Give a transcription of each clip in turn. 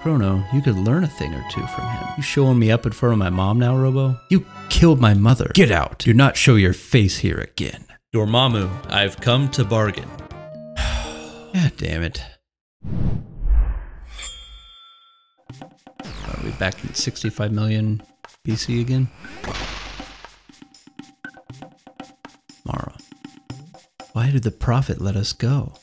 Crono, you could learn a thing or two from him. You showing me up in front of my mom now, Robo? You killed my mother. Get out. Do not show your face here again. Dormammu, I've come to bargain. God damn it. Are we back in 65 million BC again? Mara. Why did the prophet let us go?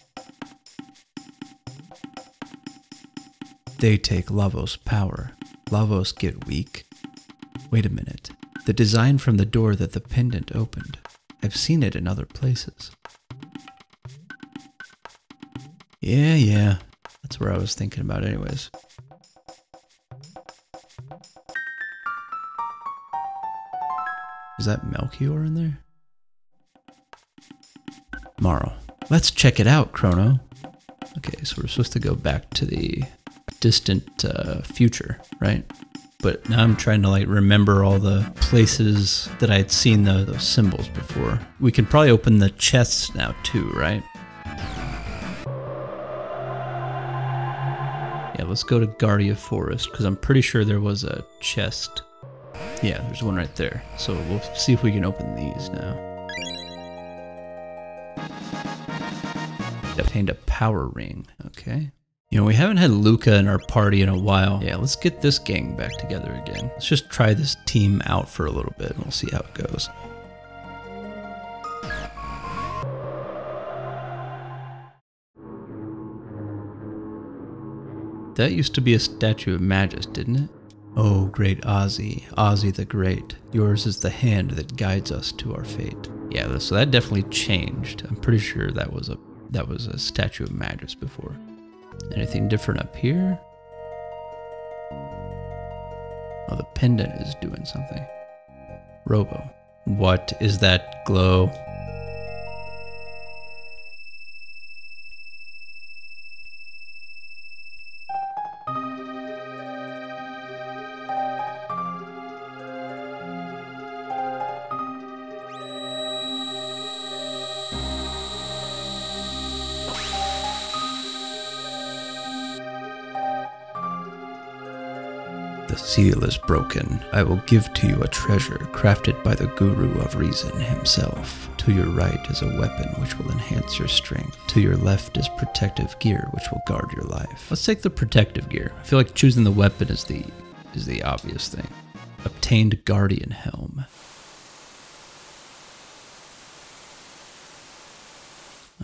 They take Lavos' power. Lavos get weak. Wait a minute. The design from the door that the pendant opened. I've seen it in other places. Yeah, yeah. That's where I was thinking about anyways. Is that Melchior in there? Morrow. Let's check it out, Crono. Okay, so we're supposed to go back to the distant uh, future, right? But now I'm trying to like remember all the places that I had seen the, those symbols before. We can probably open the chests now too, right? Yeah, let's go to Guardia Forest because I'm pretty sure there was a chest. Yeah, there's one right there. So we'll see if we can open these now. Obtained a power ring. Okay. You know, we haven't had Lucca in our party in a while. Yeah, let's get this gang back together again. Let's just try this team out for a little bit and we'll see how it goes. That used to be a statue of Magus, didn't it? Oh, great Ozzie, Ozzie the Great, yours is the hand that guides us to our fate. Yeah, so that definitely changed. I'm pretty sure that was a that was a statue of Magus before. Anything different up here? Oh, the pendant is doing something. Robo. What is that glow? The seal is broken. I will give to you a treasure crafted by the Guru of Reason himself. To your right is a weapon which will enhance your strength. To your left is protective gear which will guard your life. Let's take the protective gear. I feel like choosing the weapon is the is the obvious thing. Obtained Guardian Helm.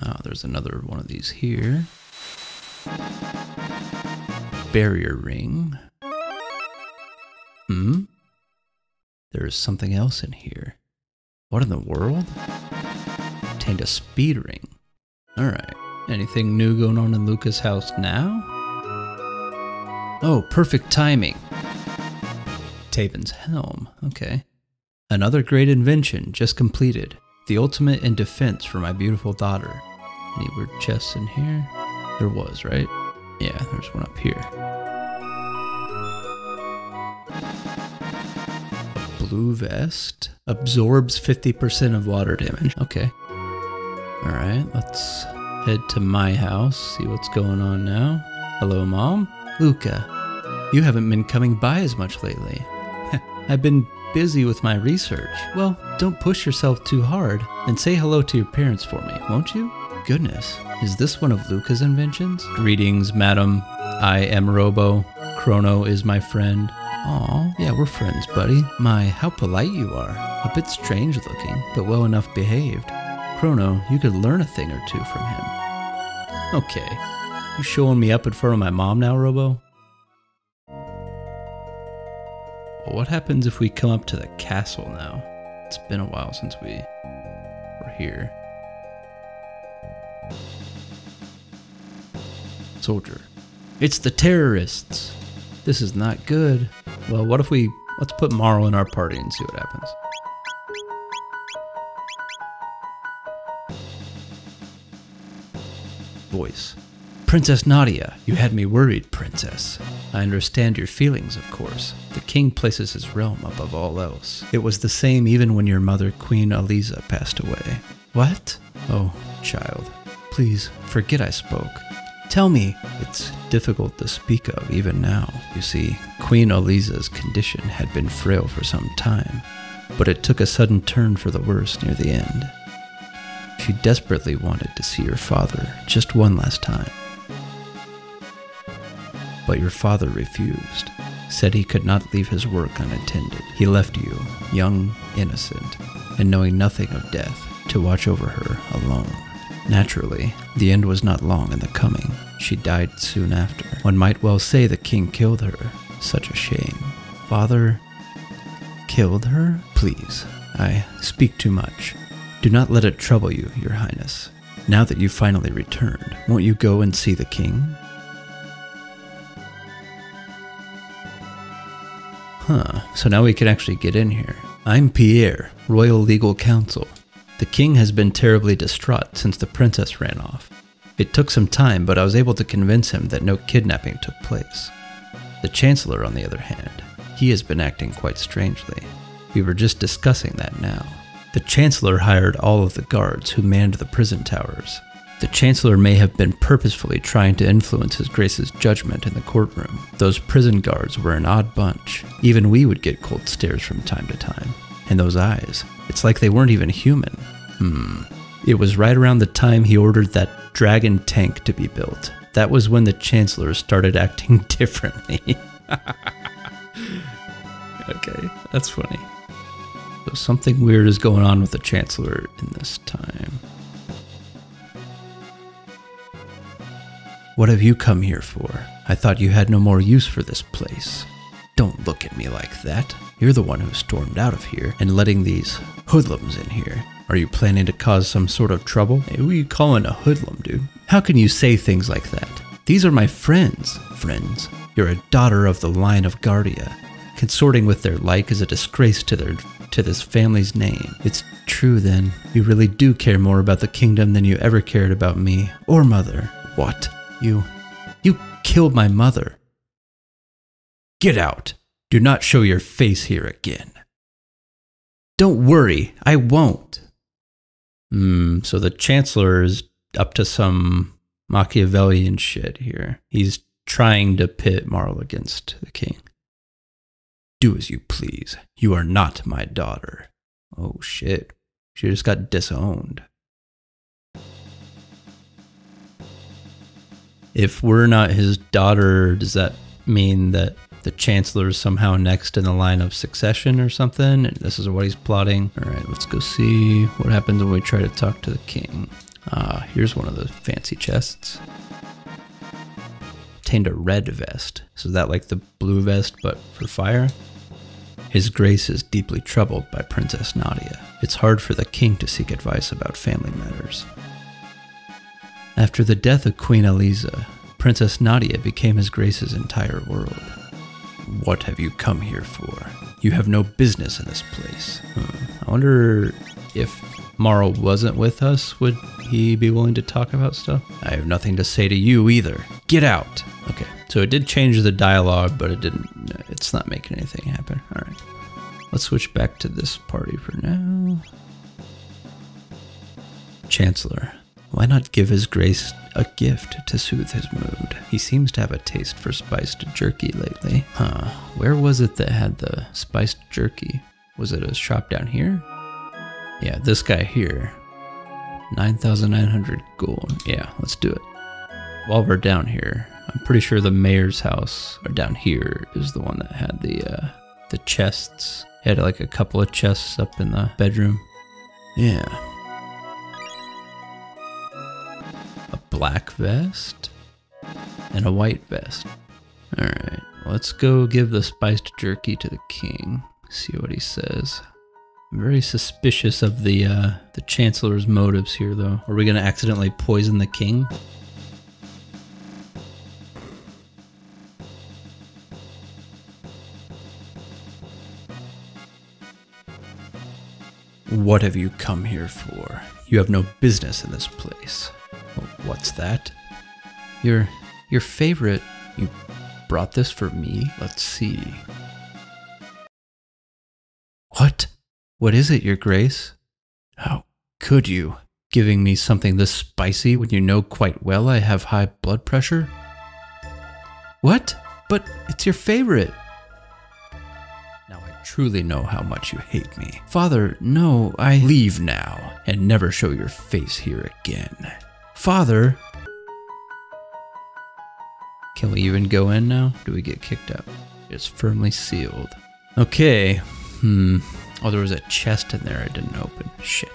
Oh, there's another one of these here. Barrier ring. There is something else in here. What in the world? Obtained a speed ring. Alright. Anything new going on in Lucca's house now? Oh, perfect timing. Taban's helm. Okay. Another great invention just completed. The ultimate in defense for my beautiful daughter. Any weird chests in here? There was, right? Yeah, there's one up here. Blue vest absorbs 50% of water damage. Okay. All right, let's head to my house, see what's going on now. Hello, Mom. Lucca, you haven't been coming by as much lately. I've been busy with my research. Well, don't push yourself too hard and say hello to your parents for me, won't you? Goodness, is this one of Lucca's inventions? Greetings, madam. I am Robo. Crono is my friend. Aw, yeah, we're friends, buddy. My, how polite you are. A bit strange looking, but well enough behaved. Crono, you could learn a thing or two from him. Okay. You showing me up in front of my mom now, Robo? What happens if we come up to the castle now? It's been a while since we were here. Soldier. It's the terrorists! This is not good. Well, what if we... Let's put Morrow in our party and see what happens. Voice. Princess Nadia, you had me worried, Princess. I understand your feelings, of course. The king places his realm above all else. It was the same even when your mother, Queen Aliza, passed away. What? Oh, child. Please, forget I spoke. Tell me. It's difficult to speak of even now. You see, Queen Aliza's condition had been frail for some time, but it took a sudden turn for the worse near the end. She desperately wanted to see her father just one last time. But your father refused, said he could not leave his work unattended. He left you, young, innocent, and knowing nothing of death, to watch over her alone. Naturally, the end was not long in the coming. She died soon after. One might well say the king killed her. Such a shame. Father killed her? Please, I speak too much. Do not let it trouble you, your highness. Now that you've finally returned, won't you go and see the king? Huh, so now we can actually get in here. I'm Pierre, Royal Legal Counsel. The king has been terribly distraught since the princess ran off. It took some time, but I was able to convince him that no kidnapping took place. The Chancellor, on the other hand, he has been acting quite strangely. We were just discussing that now. The Chancellor hired all of the guards who manned the prison towers. The Chancellor may have been purposefully trying to influence His Grace's judgment in the courtroom. Those prison guards were an odd bunch. Even we would get cold stares from time to time. And those eyes, it's like they weren't even human. Hmm. It was right around the time he ordered that dragon tank to be built. That was when the Chancellor started acting differently. okay, that's funny. So something weird is going on with the Chancellor in this time. What have you come here for? I thought you had no more use for this place. Don't look at me like that. You're the one who stormed out of here and letting these hoodlums in here. Are you planning to cause some sort of trouble? Who are you calling a hoodlum, dude? How can you say things like that? These are my friends. Friends. You're a daughter of the line of Guardia. Consorting with their like is a disgrace to their to this family's name. It's true then. You really do care more about the kingdom than you ever cared about me or mother. What? You you killed my mother. Get out. Do not show your face here again. Don't worry, I won't. Hmm, so the Chancellor is up to some Machiavellian shit here. He's trying to pit Marle against the king. Do as you please. You are not my daughter. Oh shit. She just got disowned. If we're not his daughter, does that mean that the Chancellor is somehow next in the line of succession or something? And this is what he's plotting. All right, let's go see what happens when we try to talk to the king. Ah, here's one of the fancy chests. Obtained a red vest. So that like the blue vest but for fire? His Grace is deeply troubled by Princess Nadia. It's hard for the king to seek advice about family matters. After the death of Queen Aliza, Princess Nadia became His Grace's entire world. What have you come here for? You have no business in this place. Hmm. I wonder if Marle wasn't with us, would he be willing to talk about stuff? I have nothing to say to you either. Get out! Okay, so it did change the dialogue, but it didn't, it's not making anything happen. All right. Let's switch back to this party for now. Chancellor, why not give His Grace a gift to soothe his mood? He seems to have a taste for spiced jerky lately. Huh, where was it that had the spiced jerky? Was it a shop down here? Yeah, this guy here. 9,900 gold. Yeah, let's do it. While we're down here, I'm pretty sure the mayor's house, or down here, is the one that had the uh, the chests. It had like a couple of chests up in the bedroom. Yeah. Black vest and a white vest. All right, let's go give the spiced jerky to the king. See what he says. I'm very suspicious of the uh, the chancellor's motives here, though. Are we gonna accidentally poison the king? What have you come here for? You have no business in this place. What's that? Your your favorite. You brought this for me? Let's see. What? What is it, Your Grace? How could you? giving me something this spicy when you know quite well I have high blood pressure? What? But it's your favorite. Now I truly know how much you hate me. Father, no, I. Leave now and never show your face here again. Father! Can we even go in now? Do we get kicked out? It's firmly sealed. Okay. Hmm. Oh, there was a chest in there I didn't open. Shit.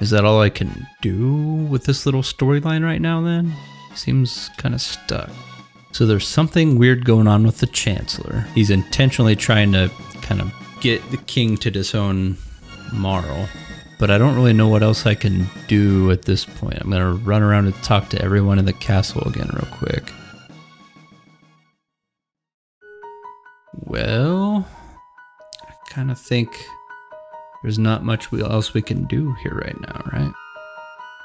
Is that all I can do with this little storyline right now then? Seems kind of stuck. So there's something weird going on with the Chancellor. He's intentionally trying to kind of get the king to disown Marle. But I don't really know what else I can do at this point. I'm to run around and talk to everyone in the castle again real quick. Well, I kind of think there's not much else we can do here right now, right?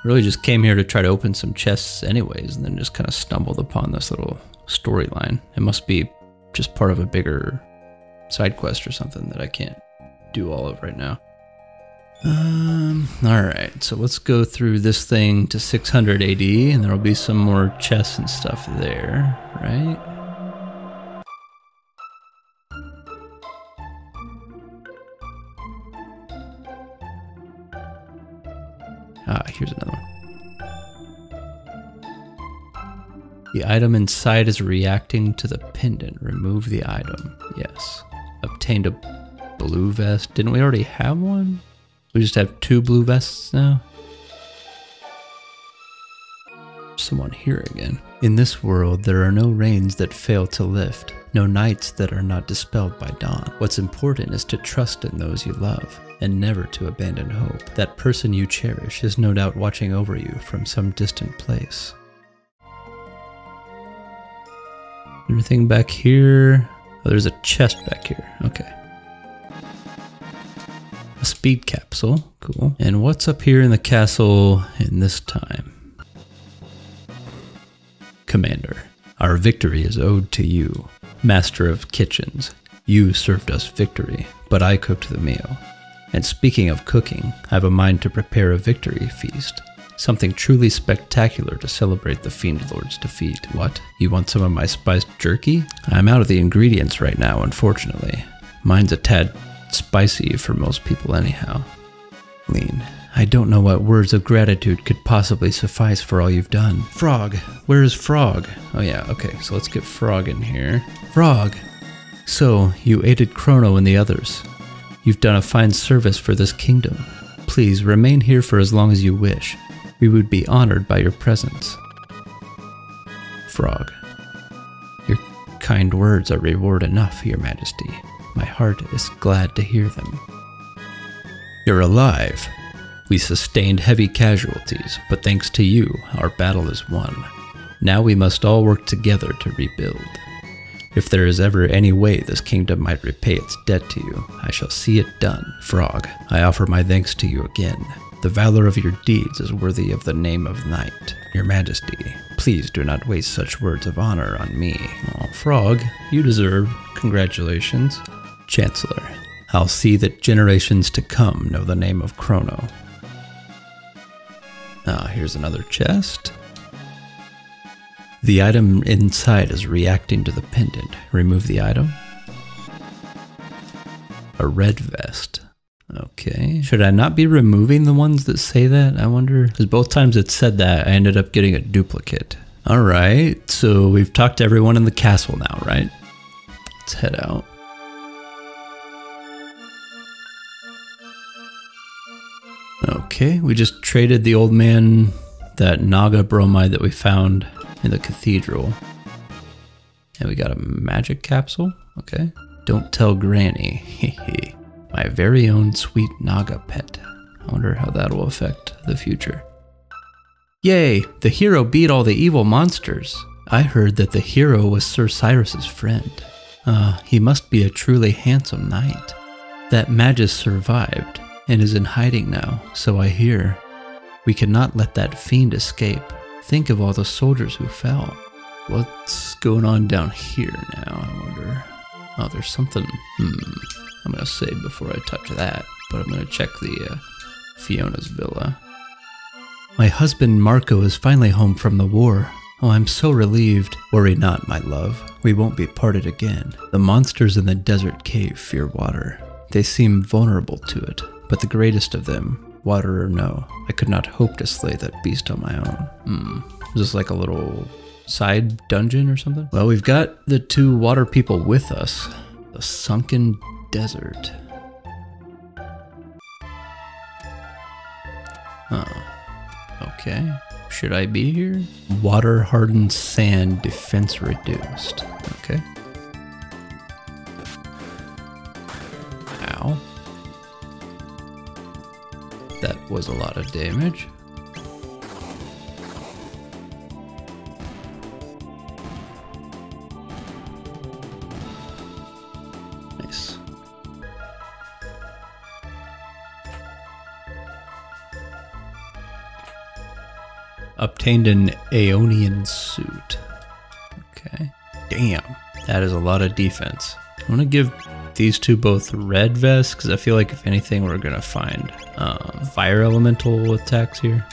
Really just came here to try to open some chests anyways, and then just kind of stumbled upon this little storyline. It must be just part of a bigger side quest or something that I can't do all of right now. Um, alright, so let's go through this thing to 600 AD, and there'll be some more chests and stuff there, right? Ah, here's another one. The item inside is reacting to the pendant. Remove the item. Yes. Obtained a blue vest. Didn't we already have one? We just have two blue vests now? Someone here again. In this world, there are no rains that fail to lift, no nights that are not dispelled by dawn. What's important is to trust in those you love and never to abandon hope. That person you cherish is no doubt watching over you from some distant place. Anything back here? Oh, there's a chest back here. Okay. A speed capsule. Cool. And what's up here in the castle in this time? Commander, our victory is owed to you. Master of kitchens, you served us victory, but I cooked the meal. And speaking of cooking, I have a mind to prepare a victory feast. Something truly spectacular to celebrate the Fiend Lord's defeat. What? You want some of my spiced jerky? I'm out of the ingredients right now, unfortunately. Mine's a tad spicy for most people, anyhow. Leene. I don't know what words of gratitude could possibly suffice for all you've done. Frog. Where is Frog? Oh, yeah, okay, so let's get Frog in here. Frog! So, you aided Crono and the others. You've done a fine service for this kingdom. Please remain here for as long as you wish. We would be honored by your presence. Frog. Your kind words are reward enough, Your Majesty. My heart is glad to hear them. You're alive. We sustained heavy casualties, but thanks to you, our battle is won. Now we must all work together to rebuild. If there is ever any way this kingdom might repay its debt to you, I shall see it done. Frog, I offer my thanks to you again. The valor of your deeds is worthy of the name of knight. Your Majesty, please do not waste such words of honor on me. Oh, Frog, you deserve congratulations. Chancellor, I'll see that generations to come know the name of Crono. Ah, here's another chest. The item inside is reacting to the pendant. Remove the item. A red vest. Okay. Should I not be removing the ones that say that? I wonder. Because both times it said that, I ended up getting a duplicate. All right. So we've talked to everyone in the castle now, right? Let's head out. Okay, we just traded the old man that Naga bromide that we found in the cathedral. And we got a magic capsule. Okay. Don't tell Granny. My very own sweet Naga pet. I wonder how that will affect the future. Yay! The hero beat all the evil monsters. I heard that the hero was Sir Cyrus's friend. Ah, he must be a truly handsome knight. That Magus survived and is in hiding now, so I hear. We cannot let that fiend escape. Think of all the soldiers who fell. What's going on down here now, I wonder? Oh, there's something. Hmm. I'm gonna save before I touch that, but I'm gonna check the uh, Fiona's villa. My husband Marco is finally home from the war. Oh, I'm so relieved. Worry not, my love. We won't be parted again. The monsters in the desert cave fear water. They seem vulnerable to it, but the greatest of them, water or no, I could not hope to slay that beast on my own. Hmm. Is this like a little side dungeon or something? Well, we've got the two water people with us. The sunken desert. Oh. Okay. Should I be here? Water hardened sand defense reduced. Okay. That was a lot of damage. Nice. Obtained an Aeonian suit. Okay. Damn. That is a lot of defense. I'm going to give these two both red vests because I feel like if anything, we're to find um, fire elemental attacks here.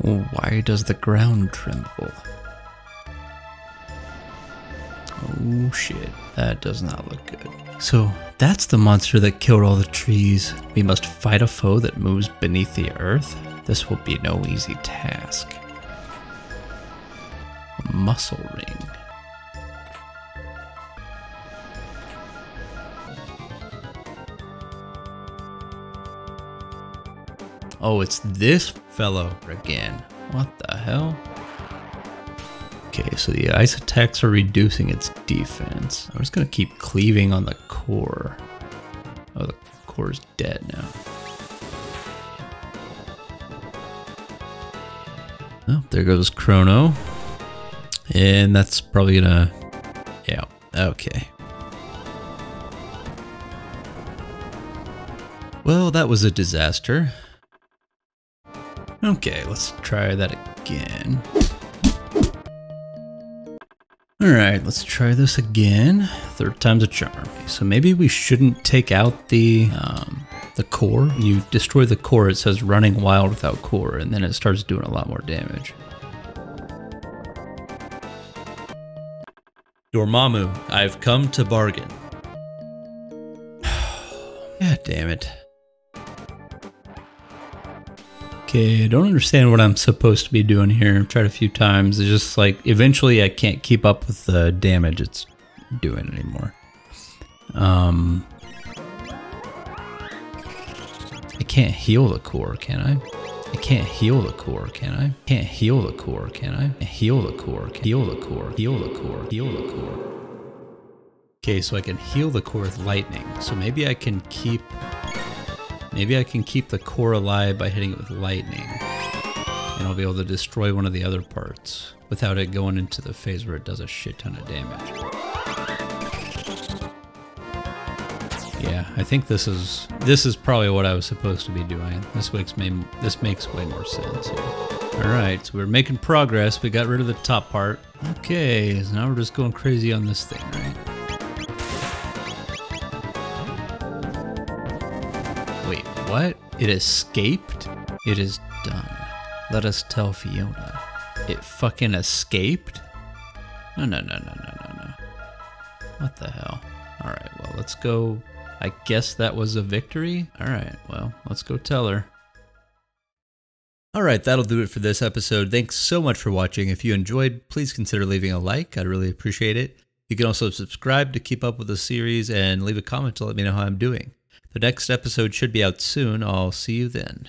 Why does the ground tremble? Oh shit, that does not look good. So that's the monster that killed all the trees. We must fight a foe that moves beneath the earth. This will be no easy task. Muscle ring. Oh, it's this fellow again. What the hell? Okay, so the ice attacks are reducing its defense. I'm just gonna keep cleaving on the core. Oh, the core is dead now. Oh, there goes Crono. And that's probably gonna... Yeah, okay. Well, that was a disaster. Okay, let's try that again. Alright, let's try this again. Third time's a charm. So maybe we shouldn't take out the um, the core. You destroy the core, it says running wild without core, and then it starts doing a lot more damage. Dormammu, I've come to bargain. God damn it. Okay, I don't understand what I'm supposed to be doing here. I've tried a few times. It's just like eventually I can't keep up with the damage it's doing anymore. Um, I can't heal the core, can I? I can't heal the core, can I? Can't heal the core, can I? Heal the core, heal the core, heal the core, heal the core. Okay, so I can heal the core with lightning. So maybe I can keep Maybe I can keep the core alive by hitting it with lightning. And I'll be able to destroy one of the other parts without it going into the phase where it does a shit ton of damage. Yeah, I think this is this is probably what I was supposed to be doing. This makes me this makes way more sense. All right, so we're making progress. We got rid of the top part. Okay, so now we're just going crazy on this thing, right? What? It escaped? It is done. Let us tell Fiona. It fucking escaped? No, no, no, no, no, no, no. What the hell? Alright, well, let's go. I guess that was a victory? Alright, well, let's go tell her. Alright, that'll do it for this episode. Thanks so much for watching. If you enjoyed, please consider leaving a like. I'd really appreciate it. You can also subscribe to keep up with the series and leave a comment to let me know how I'm doing. The next episode should be out soon. I'll see you then.